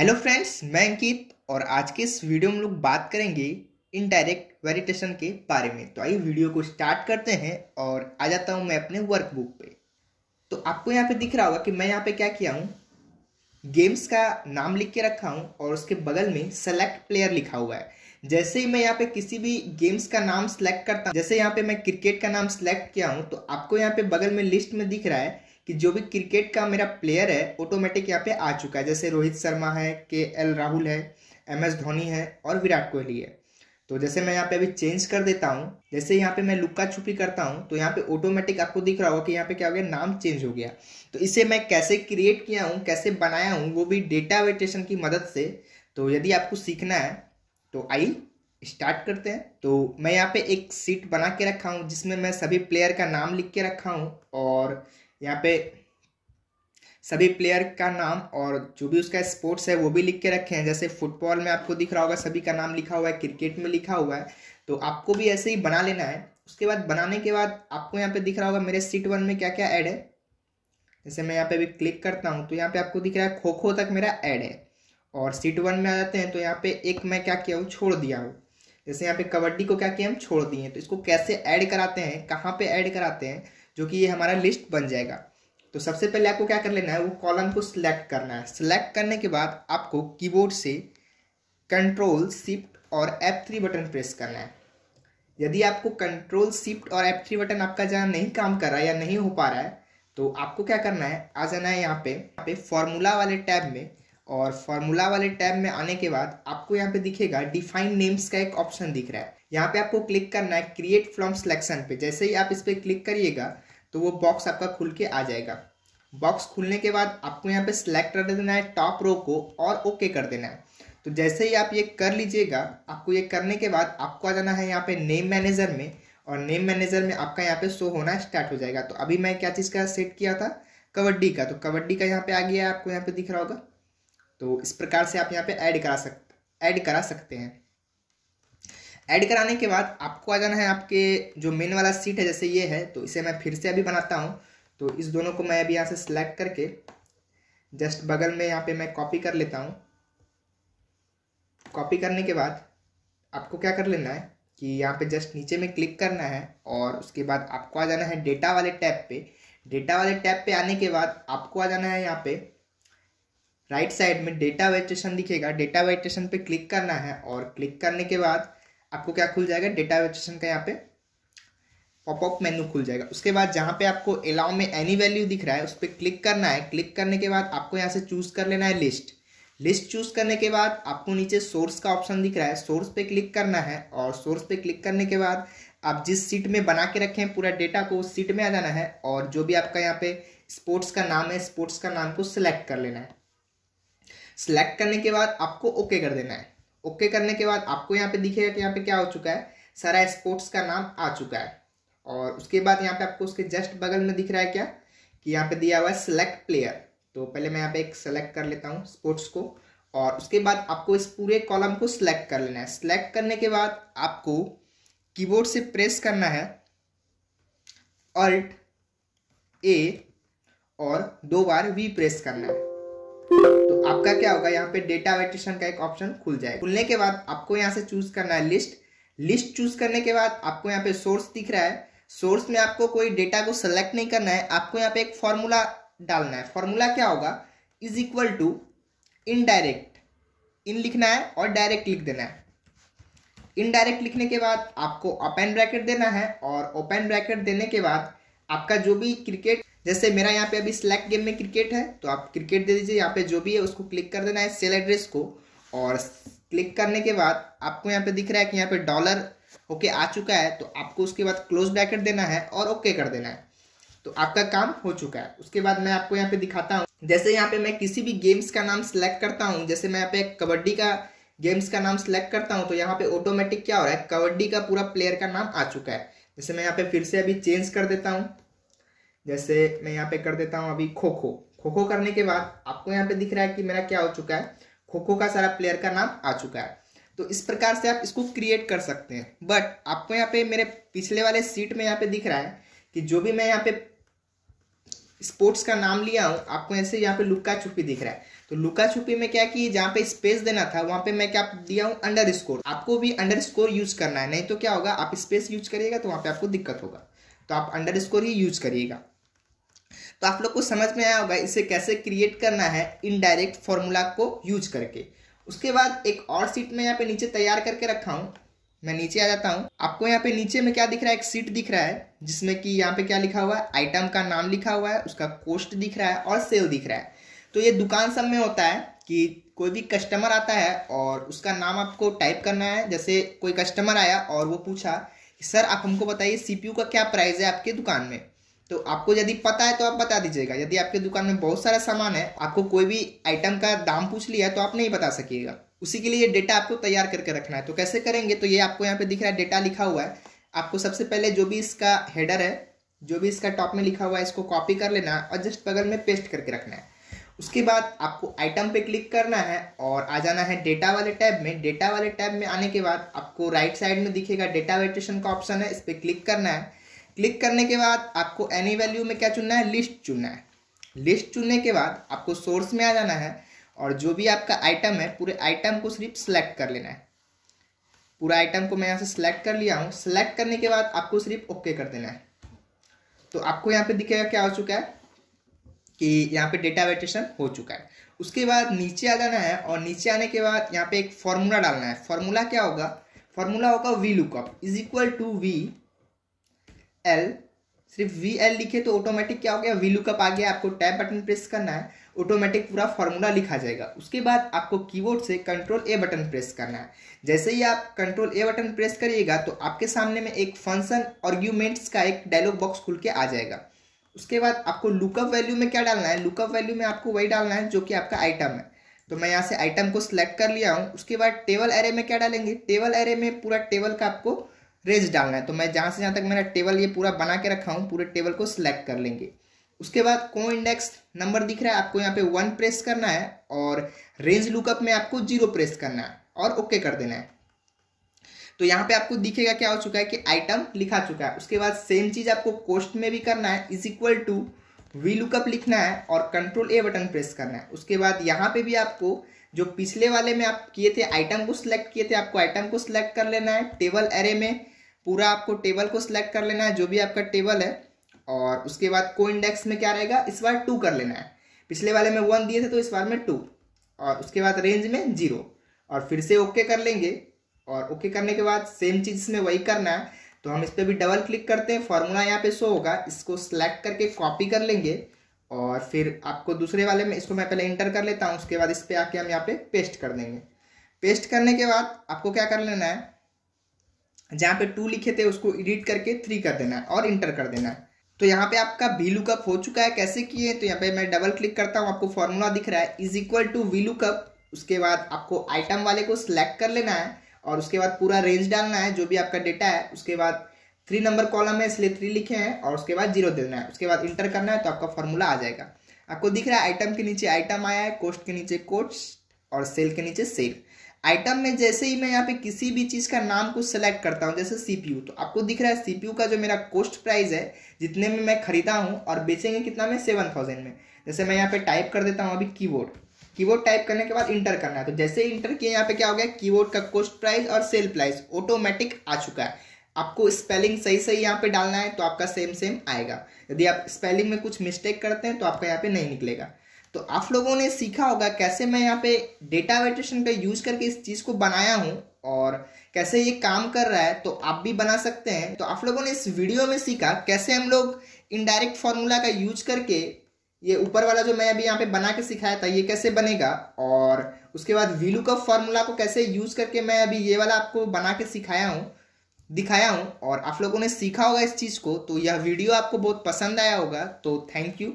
Hello friends मैं अंकित और आज के इस वीडियो में लोग बात करेंगे इनडायरेक्ट वेरिटेशन के बारे में। तो आइए वीडियो को स्टार्ट करते हैं और आ जाता हूँ मैं अपने वर्कबुक पे। तो आपको यहाँ पे दिख रहा होगा कि मैं यहाँ पे क्या किया हूँ? गेम्स का नाम लिख के रखा हूँ और उसके बगल में सेलेक्ट प्लेयर लिखा हुआ है। जैसे ही मैं यहाँ पे किसी भी गेम्स का नाम सेलेक्ट करता हूँ, जैसे यहाँ पे मैं क्रिकेट का नाम सेलेक्ट किया हूँ तो आपको यहाँ पे बगल में लिस्ट में दिख रहा है कि जो भी क्रिकेट का मेरा प्लेयर है ऑटोमेटिक यहाँ पे आ चुका है। जैसे रोहित शर्मा है, के एल राहुल है, एम एस धोनी है और विराट कोहली है। तो जैसे मैं यहाँ पे अभी चेंज कर देता हूँ, जैसे यहाँ पे मैं लुक्का छुपी करता हूँ तो यहाँ पे ऑटोमेटिक आपको दिख रहा होगा कि यहाँ पे क्या हो गया, नाम चेंज हो गया। तो इसे मैं कैसे क्रिएट किया हूँ, कैसे बनाया हूँ, वो भी डेटा वेटेशन की मदद से। तो यदि आपको सीखना है तो आई स्टार्ट करते हैं। तो मैं यहाँ पे एक सीट बना के रखा हूँ, जिसमें मैं सभी प्लेयर का नाम लिख के रखा हूँ और यहाँ पे सभी प्लेयर का नाम और जो भी उसका स्पोर्ट्स है वो भी लिख के रखे हैं। जैसे फुटबॉल में आपको दिख रहा होगा, सभी का नाम लिखा हुआ है क्रिकेट में लिखा हुआ है। तो आपको भी ऐसे ही बना लेना है। उसके बाद बनाने के बाद आपको यहाँ पे दिख रहा होगा मेरे सीट वन में क्या क्या ऐड है। जैसे मैं यहाँ पे भी क्लिक करता हूँ तो यहाँ पे आपको दिख रहा है खो खो तक मेरा ऐड है। और सीट वन में आ जाते हैं तो यहाँ पे एक मैं क्या किया हूँ, छोड़ दिया हूँ। जैसे यहाँ पे कबड्डी को क्या किया, हम छोड़ दिए तो इसको कैसे ऐड कराते हैं, कहाँ पे ऐड कराते हैं जो कि ये हमारा लिस्ट बन जाएगा। तो सबसे पहले आपको क्या कर लेना है, वो कॉलम को सिलेक्ट करना है। सिलेक्ट करने के बाद आपको कीबोर्ड से कंट्रोल शिफ्ट और F3 बटन प्रेस करना है। यदि आपको कंट्रोल शिफ्ट और F3 बटन आपका जहाँ नहीं काम कर रहा है या नहीं हो पा रहा है तो आपको क्या करना है, आ जाना है यहाँ पे। यहाँ पे फॉर्मूला वाले टैब में और फॉर्मूला वाले टैब में आने के बाद आपको यहाँ पे दिखेगा डिफाइन नेम्स का एक ऑप्शन दिख रहा है। यहाँ पे आपको क्लिक करना है क्रिएट फ्रॉम सिलेक्शन पे। जैसे ही आप इस पर क्लिक करिएगा तो वो बॉक्स आपका खुल के आ जाएगा। बॉक्स खुलने के बाद आपको यहाँ पे सिलेक्ट कर देना है टॉप रो को और ओके कर देना है। तो जैसे ही आप ये कर लीजिएगा, आपको ये करने के बाद आपको आ जाना है यहाँ पे नेम मैनेजर में और नेम मैनेजर में आपका यहाँ पे शो होना स्टार्ट हो जाएगा। तो अभी मैं क्या चीज़ का सेट किया था? कबड्डी का। तो कबड्डी का यहाँ पे आ गया है, आपको यहाँ पे दिख रहा होगा। तो इस प्रकार से आप यहाँ पे ऐड करा सकते ऐड करा सकते हैं। ऐड कराने के बाद आपको आ जाना है आपके जो मेन वाला सीट है, जैसे ये है तो इसे मैं फिर से अभी बनाता हूँ। तो इस दोनों को मैं अभी यहाँ से सिलेक्ट करके जस्ट बगल में यहाँ पे मैं कॉपी कर लेता हूँ। कॉपी करने के बाद आपको क्या कर लेना है कि यहाँ पे जस्ट नीचे में क्लिक करना है और उसके बाद आपको आ जाना है डेटा वाले टैब पे। डेटा वाले टैब पे आने के बाद आपको आ जाना है यहाँ पे राइट साइड में डेटा वेजिटेशन दिखेगा, डेटा वेजिटेशन पे क्लिक करना है और क्लिक करने के बाद आपको क्या खुल जाएगा? डेटा वेजिटेशन का यहाँ पे पॉपअप मेन्यू खुल जाएगा। उसके बाद जहाँ पे आपको अलाउ में एनी वैल्यू दिख रहा है, उस पर क्लिक करना है। क्लिक करने के बाद आपको यहाँ से चूज़ कर लेना है लिस्ट लिस्ट चूज़ करने के बाद आपको नीचे सोर्स का ऑप्शन दिख रहा है। सोर्स पे क्लिक करना है और सोर्स पे क्लिक करने के बाद आप जिस सीट में बना के रखे हैं पूरा डेटा को उस सीट में आ जाना है और जो भी आपका यहाँ पे स्पोर्ट्स का नाम है स्पोर्ट्स का नाम को सिलेक्ट कर लेना है। सिलेक्ट करने के बाद आपको ओके कर देना है। ओके करने के बाद आपको यहाँ पे दिखेगा कि यहाँ पे क्या हो चुका है। सारा स्पोर्ट्स का नाम आ चुका है। और उसके बाद यहाँ पे आपको उसके जस्ट बगल में दिख रहा है क्या? कि यहाँ पे दिया हुआ है सिलेक्ट प्लेयर तो पहले मैं यहाँ पे एक सेलेक्ट कर लेता हूँ स्पोर्ट्स को। और उसके बाद आपको इस पूरे कॉलम को सिलेक्ट कर लेना है। सिलेक्ट करने के बाद आपको कीबोर्ड से प्रेस करना है। अल्ट ए और दो बार वी प्रेस करना है। आपका क्या होगा, यहाँ पे डेटा वेटेशन का एक ऑप्शन खुल जाए खुलने के बाद आपको यहाँ से चूज़ करना है लिस्ट लिस्ट चूज़ करने के बाद आपको यहाँ पे सोर्स दिख रहा है। सोर्स में आपको कोई डेटा को सेलेक्ट नहीं करना है। आपको यहाँ पे एक फॉर्मूला डालना है। फॉर्मूला क्या होगा? इज़ इक्वल टू इनडायरेक्ट इन लिखना है और डायरेक्ट लिख देना है। इनडायरेक्ट लिखने के बाद आपको ओपन ब्रैकेट देना है और ओपन ब्रैकेट देने के बाद आपका जो भी क्रिकेट जैसे मेरा यहाँ पे अभी सिलेक्ट गेम में क्रिकेट है तो आप क्रिकेट दे दीजिए, यहाँ पे जो भी है उसको क्लिक कर देना है सेल एड्रेस को। और क्लिक करने के बाद आपको यहाँ पे दिख रहा है कि यहाँ पे डॉलर ओके आ चुका है तो आपको उसके बाद क्लोज ब्रैकेट देना है और ओके कर देना है। तो आपका काम हो चुका है। उसके बाद मैं आपको यहाँ पे दिखाता हूँ। जैसे यहाँ पे मैं किसी भी गेम्स का नाम सिलेक्ट करता हूँ, जैसे मैं यहाँ पे कबड्डी का गेम्स का नाम सिलेक्ट करता हूँ तो यहाँ पे ऑटोमेटिक क्या हो रहा है? कबड्डी का पूरा प्लेयर का नाम आ चुका है। जैसे मैं यहाँ पे फिर से अभी चेंज कर देता हूँ। जैसे मैं यहाँ पे कर देता हूँ अभी खो खो खो खो करने के बाद आपको यहाँ पे दिख रहा है कि मेरा क्या हो चुका है? खो खो का सारा प्लेयर का नाम आ चुका है। तो इस प्रकार से आप इसको क्रिएट कर सकते हैं। बट आपको यहाँ पे मेरे पिछले वाले सीट में यहाँ पे दिख रहा है कि जो भी मैं यहाँ पे स्पोर्ट्स का नाम लिया हूँ, आपको ऐसे यहाँ पे लुका छुपी दिख रहा है। तो लुका छुपी में क्या कि जहाँ पे स्पेस देना था, वहाँ पे मैं क्या दिया हूँ? अंडर स्कोर आपको भी अंडर स्कोर यूज़ करना है। नहीं तो क्या होगा? आप स्पेस यूज़ करिएगा तो वहाँ पे आपको दिक्कत होगा। तो आप अंडर स्कोर ही यूज़ करिएगा। तो आप लोग को समझ में आया होगा इसे कैसे क्रिएट करना है इनडायरेक्ट फॉर्मूला को यूज़ करके। उसके बाद एक और सीट में यहाँ पे नीचे तैयार करके रखा हूँ। मैं नीचे आ जाता हूँ। आपको यहाँ पे नीचे में क्या दिख रहा है? एक सीट दिख रहा है, जिसमें कि यहाँ पे क्या लिखा हुआ है? आइटम का नाम लिखा हुआ है, उसका कोस्ट दिख रहा है और सेल दिख रहा है। तो ये दुकान सब में होता है कि कोई भी कस्टमर आता है और उसका नाम आपको टाइप करना है। जैसे कोई कस्टमर आया और वो पूछा सर, आप हमको बताइए सीपीयू का क्या प्राइस है आपके दुकान में? तो आपको यदि पता है तो आप बता दीजिएगा। यदि आपके दुकान में बहुत सारा सामान है, आपको कोई भी आइटम का दाम पूछ लिया है तो आप नहीं बता सकिएगा। उसी के लिए डेटा आपको तैयार करके रखना है। तो कैसे करेंगे? तो ये आपको यहाँ पे दिख रहा है डेटा लिखा हुआ है। आपको सबसे पहले जो भी इसका हेडर है, जो भी इसका टॉप में लिखा हुआ है, इसको कॉपी कर लेना है और जस्ट बगल में पेस्ट करके रखना है। उसके बाद आपको आइटम पे क्लिक करना है और आ जाना है डेटा वाले टैब में। डेटा वाले टैब में आने के बाद आपको राइट साइड में दिखेगा डेटा वेटेशन का ऑप्शन है, इस पर क्लिक करना है। क्लिक करने के बाद आपको एनी वैल्यू में क्या चुनना है? लिस्ट चुनना है। लिस्ट चुनने के बाद आपको सोर्स में आ जाना है और जो भी आपका आइटम है, पूरे आइटम को सिर्फ़ सेलेक्ट कर लेना है। पूरा आइटम को मैं यहाँ से सिलेक्ट कर लिया हूँ। सेलेक्ट करने के बाद आपको सिर्फ़ ओके कर देना है। तो आपको यहाँ पे दिखेगा क्या हो चुका है? कि यहाँ पे डेटा वेटेशन हो चुका है। उसके बाद नीचे आ जाना है और नीचे आने के बाद यहाँ पे एक फॉर्मूला डालना है। फॉर्मूला क्या होगा? फॉर्मूला होगा V lookup is equal to V L सिर्फ़ वी एल लिखे तो ऑटोमेटिक क्या हो गया? वी लुकअप आ गया, आपको टैब बटन प्रेस करना है ऑटोमेटिक पूरा फॉर्मूला लिखा जाएगा। उसके बाद आपको कीबोर्ड से कंट्रोल ए बटन प्रेस करना है। जैसे ही आप कंट्रोल ए बटन प्रेस करिएगा तो आपके सामने में एक फ़ंक्शन आर्ग्यूमेंट्स का एक डायलॉग बॉक्स खुल के आ जाएगा। उसके बाद आपको लुकअप वैल्यू में क्या डालना है? लुकअप वैल्यू में आपको वही डालना है, जो कि आपका आइटम है। तो मैं यहाँ से आइटम को सिलेक्ट कर लिया हूँ। उसके बाद टेबल एरे में क्या डालेंगे? टेबल एरे में पूरा टेबल का आपको रेज डालना है। तो मैं जहाँ से जहाँ तक मैंने टेबल ये पूरा बना के रखा हूँ, पूरे टेबल को सिलेक्ट कर लेंगे। उसके बाद को इंडेक्स नंबर दिख रहा है, आपको यहाँ पे वन प्रेस करना है और रेंज लुकअप में आपको ज़ीरो प्रेस करना है और ओके कर देना है। तो यहाँ पे आपको दिखेगा क्या हो चुका है कि आइटम लिखा चुका है। उसके बाद सेम चीज़ आपको कोस्ट में भी करना है is equal to V lookup लिखना है और कंट्रोल ए बटन प्रेस करना है। उसके बाद यहाँ पे भी आपको जो पिछले वाले में आप किए थे आइटम को सिलेक्ट किए थे, आपको आइटम को सिलेक्ट कर लेना है। टेबल एरे में पूरा आपको टेबल को सिलेक्ट कर लेना है, जो भी आपका टेबल है, और उसके बाद को इंडेक्स में क्या रहेगा? इस बार टू कर लेना है। पिछले वाले में वन दिए थे तो इस बार में टू और उसके बाद रेंज में ज़ीरो और फिर से ओके कर लेंगे, और ओके करने के बाद सेम चीज़ इसमें वही करना है। तो हम इस पर भी डबल क्लिक करते हैं फॉर्मूला यहाँ पे शो होगा, इसको सिलेक्ट करके कॉपी कर लेंगे, और फिर आपको दूसरे वाले में, इसको मैं पहले इंटर कर लेता हूँ, उसके बाद इस पर आके हम यहाँ पे पेस्ट कर देंगे। पेस्ट करने के बाद आपको क्या कर लेना है? जहाँ पे टू लिखे थे, उसको एडिट करके थ्री कर देना है और इंटर कर देना है। तो यहाँ पे आपका वी लुकअप हो चुका है, कैसे किए तो यहाँ पे मैं डबल क्लिक करता हूँ, आपको फॉर्मूला दिख रहा है is equal to V lookup उसके बाद आपको आइटम वाले को सिलेक्ट कर लेना है, और उसके बाद पूरा रेंज डालना है, जो भी आपका डेटा है, उसके बाद थ्री नंबर कॉलम है, इसलिए थ्री लिखे हैं, और उसके बाद ज़ीरो देना है, उसके बाद इंटर करना है तो आपका फॉर्मूला आ जाएगा। आपको दिख रहा है आइटम के नीचे आइटम आया है कोस्ट के नीचे कोस्ट और सेल के नीचे सेल आइटम में जैसे ही मैं यहाँ पे किसी भी चीज़ का नाम को सिलेक्ट करता हूँ, जैसे सीपीयू तो आपको दिख रहा है सीपीयू का जो मेरा कोस्ट प्राइस है, जितने में मैं खरीदा हूँ और बेचेंगे कितना में? सेवन थाउज़ेंड में। जैसे मैं यहाँ पे टाइप कर देता हूँ अभी कीबोर्ड कीबोर्ड टाइप करने के बाद इंटर करना है। तो जैसे इंटर किया, यहाँ पे क्या हो गया? कीबोर्ड का कोस्ट प्राइस और सेल प्राइस ऑटोमेटिक आ चुका है। आपको स्पेलिंग सही सही यहाँ पे डालना है तो आपका सेम सेम आएगा। यदि आप स्पेलिंग में कुछ मिस्टेक करते हैं तो आपका यहाँ पे नहीं निकलेगा। तो आप लोगों ने सीखा होगा कैसे मैं यहाँ पे डेटा वेटेशन का यूज़ करके इस चीज़ को बनाया हूँ और कैसे ये काम कर रहा है तो आप भी बना सकते हैं। तो आप लोगों ने इस वीडियो में सीखा कैसे हम लोग इनडायरेक्ट फॉर्मूला का यूज़ करके ये ऊपर वाला जो मैं अभी यहाँ पे बना के सिखाया था, ये कैसे बनेगा और उसके बाद वीलू का फॉर्मूला को कैसे यूज़ करके मैं अभी ये वाला आपको बना के सिखाया हूँ, दिखाया हूँ और आप लोगों ने सीखा होगा इस चीज़ को तो यह वीडियो आपको बहुत पसंद आया होगा तो थैंक यू